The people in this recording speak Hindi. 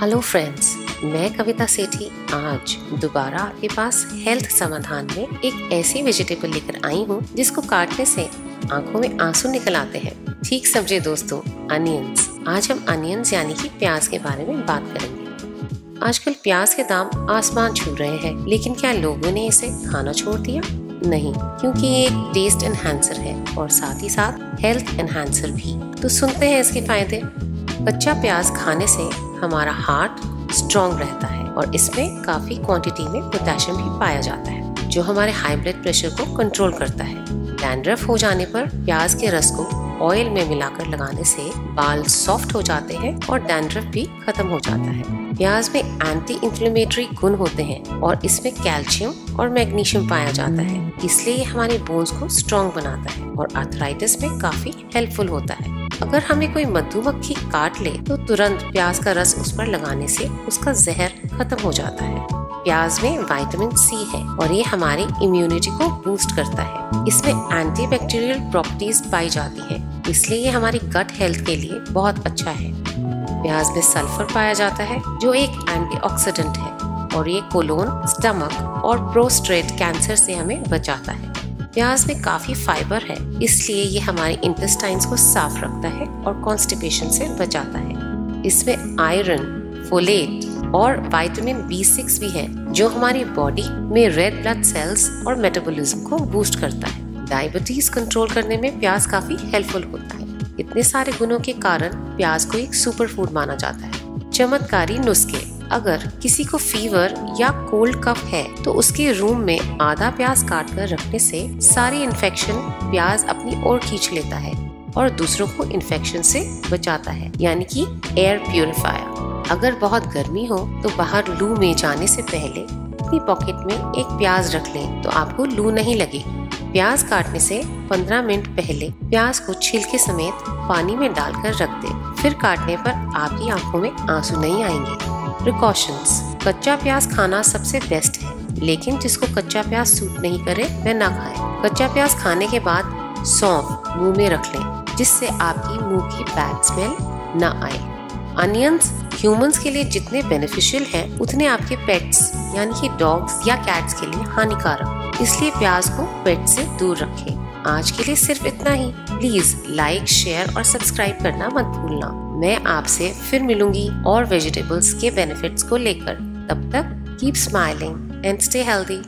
हेलो फ्रेंड्स, मैं कविता सेठी आज दोबारा आपके पास हेल्थ समाधान में एक ऐसी वेजिटेबल लेकर आई हूँ जिसको काटने से आँखों में आँसू निकल आते हैं। ठीक समझे दोस्तों अनियंस आज हम अनियंस यानी कि प्याज के बारे में बात करेंगे। आजकल प्याज के दाम आसमान छू रहे हैं, लेकिन क्या लोगों ने इसे खाना छोड़ दिया? नहीं, क्योंकि ये एक टेस्ट एनहांसर है और साथ ही साथ हेल्थ एनहांसर भी। तो सुनते हैं इसके फ़ायदे। कच्चा प्याज खाने से हमारा हार्ट स्ट्रॉन्ग रहता है और इसमें काफ़ी क्वांटिटी में पोटेशियम भी पाया जाता है, जो हमारे हाई ब्लड प्रेशर को कंट्रोल करता है। डैंड्रफ हो जाने पर प्याज के रस को ऑयल में मिलाकर लगाने से बाल सॉफ्ट हो जाते हैं और डैंड्रफ भी खत्म हो जाता है। प्याज में एंटी इंफ्लेमेटरी गुण होते हैं और इसमें कैल्शियम और मैग्नीशियम पाया जाता है, इसलिए हमारे बोन्स को स्ट्रॉन्ग बनाता है और आर्थराइटिस में काफ़ी हेल्पफुल होता है। अगर हमें कोई मधुमक्खी काट ले तो तुरंत प्याज का रस उस पर लगाने से उसका जहर खत्म हो जाता है। प्याज में विटामिन सी है और ये हमारी इम्यूनिटी को बूस्ट करता है। इसमें एंटीबैक्टीरियल प्रॉपर्टीज़ पाई जाती है, इसलिए ये हमारी गट हेल्थ के लिए बहुत अच्छा है। प्याज में सल्फ़र पाया जाता है, जो एक एंटीऑक्सीडेंट है और ये कोलोन स्टमक और प्रोस्ट्रेट कैंसर से हमें बचाता है। प्याज में काफ़ी फाइबर है, इसलिए ये हमारे इंटेस्टाइन्स को साफ़ रखता है और कॉन्स्टिपेशन से बचाता है। इसमें आयरन, फोलेट और विटामिन बी सिक्स भी है, जो हमारी बॉडी में रेड ब्लड सेल्स और मेटाबॉलिज्म को बूस्ट करता है। डायबिटीज़ कंट्रोल करने में प्याज काफ़ी हेल्पफुल होता है। इतने सारे गुणों के कारण प्याज को एक सुपर फ़ूड माना जाता है। चमत्कारी नुस्खे। अगर किसी को फीवर या कोल्ड कफ है तो उसके रूम में आधा प्याज काट कर रखने से सारी इन्फेक्शन प्याज अपनी ओर खींच लेता है और दूसरों को इन्फेक्शन से बचाता है, यानी कि एयर प्यूरिफायर अगर बहुत गर्मी हो तो बाहर लू में जाने से पहले अपनी पॉकेट में एक प्याज रख लें तो आपको लू नहीं लगेगी प्याज काटने से 15 मिनट पहले प्याज को छिलके समेत पानी में डालकर रख दें। फिर काटने पर आपकी आँखों में आँसू नहीं आएँगे। प्रिकॉशंस कच्चा प्याज खाना सबसे बेस्ट है, लेकिन जिसको कच्चा प्याज सूट नहीं करे, वह ना खाए। कच्चा प्याज खाने के बाद सौंफ मुँह में रख लें, जिससे आपकी मुँह की बैड स्मेल न आए। अनियंस ह्यूमंस के लिए जितने बेनिफिशियल हैं, उतने आपके पेट्स यानी कि डॉग्स या कैट्स के लिए हानिकारक। इसलिए प्याज को पेट से दूर रखें। आज के लिए सिर्फ़ इतना ही। प्लीज़ लाइक शेयर और सब्सक्राइब करना मत भूलना। मैं आपसे फिर मिलूँगी और वेजिटेबल्स के बेनिफिट्स को लेकर। तब तक keep smiling and stay healthy